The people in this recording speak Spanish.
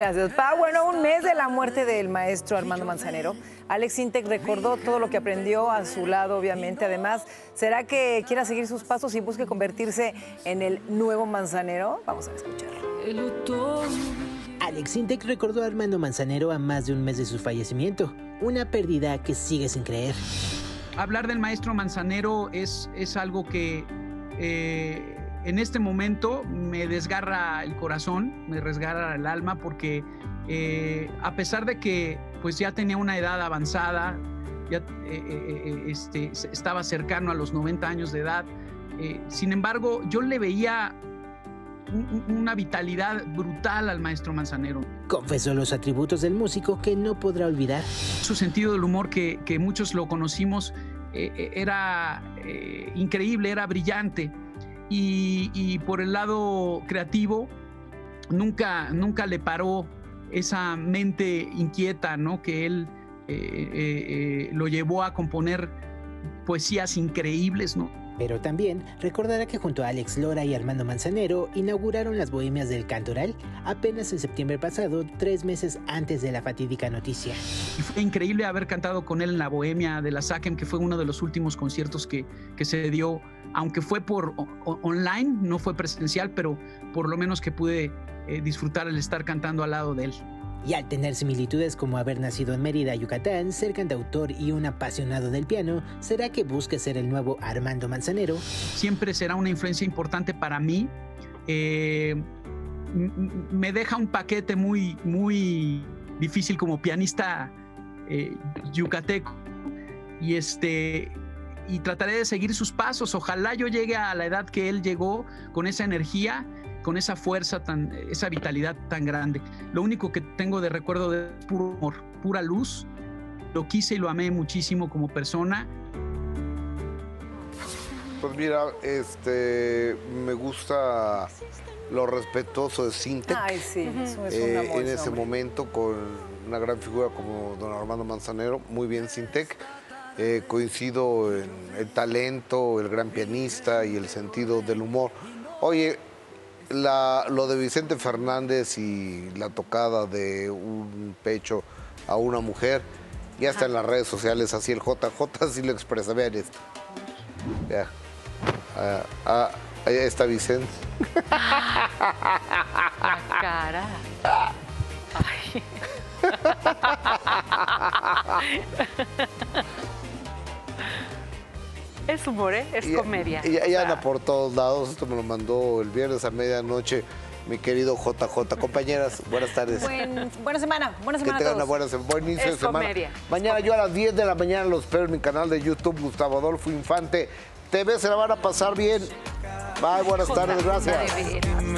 Gracias, Pa. Bueno, un mes de la muerte del maestro Armando Manzanero. Alex Intec recordó todo lo que aprendió a su lado, obviamente. Además, ¿será que quiera seguir sus pasos y busque convertirse en el nuevo Manzanero? Vamos a escucharlo. Alex Intec recordó a Armando Manzanero a más de un mes de su fallecimiento. Una pérdida que sigue sin creer. Hablar del maestro Manzanero es, es algo que eh, en este momento me desgarra el corazón, me desgarra el alma porque eh, a pesar de que pues ya tenía una edad avanzada, ya eh, este, estaba cercano a los 90 años de edad, sin embargo yo le veía una vitalidad brutal al maestro Manzanero. Confesó los atributos del músico que no podrá olvidar. Su sentido del humor, que, que muchos lo conocimos, eh, era eh, increíble, era brillante. Y, por el lado creativo, nunca, nunca le paró esa mente inquieta, ¿no? Que él eh, lo llevó a componer poesías increíbles, ¿no? Pero también recordará que junto a Alex Lora y Armando Manzanero inauguraron las Bohemias del Cantoral apenas en septiembre pasado, tres meses antes de la fatídica noticia. Fue increíble haber cantado con él en la Bohemia de la SACEM, que fue uno de los últimos conciertos que, que se dio, aunque fue por online, no fue presencial, pero por lo menos que pude eh, disfrutar el estar cantando al lado de él. Y al tener similitudes como haber nacido en Mérida, Yucatán, ser cantautor y un apasionado del piano, ¿será que busque ser el nuevo Armando Manzanero? Siempre será una influencia importante para mí. Eh, me deja un paquete muy, muy difícil como pianista eh, yucateco. Y este y trataré de seguir sus pasos. Ojalá yo llegue a la edad que él llegó con esa energía con esa fuerza, tan, esa vitalidad tan grande. Lo único que tengo de recuerdo de puro amor, pura luz. Lo quise y lo amé muchísimo como persona. Pues mira, este, me gusta lo respetuoso de Sintec. Ay, sí, eso es un eh, amor, En ese hombre. momento, con una gran figura como don Armando Manzanero, muy bien Sintec. Eh, coincido en el talento, el gran pianista y el sentido del humor. Oye, la, lo de Vicente Fernández y la tocada de un pecho a una mujer, ya está en las redes sociales, así el JJ sí lo expresa, vean esto. Ya. Ah, ah, ahí está Vicente. La cara. Ay. Es humor, ¿eh? Es Y- comedia. Y, y O sea, anda por todos lados. Esto me lo mandó el viernes a medianoche mi querido JJ. Compañeras, buenas tardes. Buen- buena semana, buena que semana a tengan una buena buen inicio Es de semana. comedia. Mañana yo a las 10 de la mañana los espero en mi canal de YouTube, Gustavo Adolfo Infante. TV se la van a pasar bien. Bye, buenas tardes, gracias.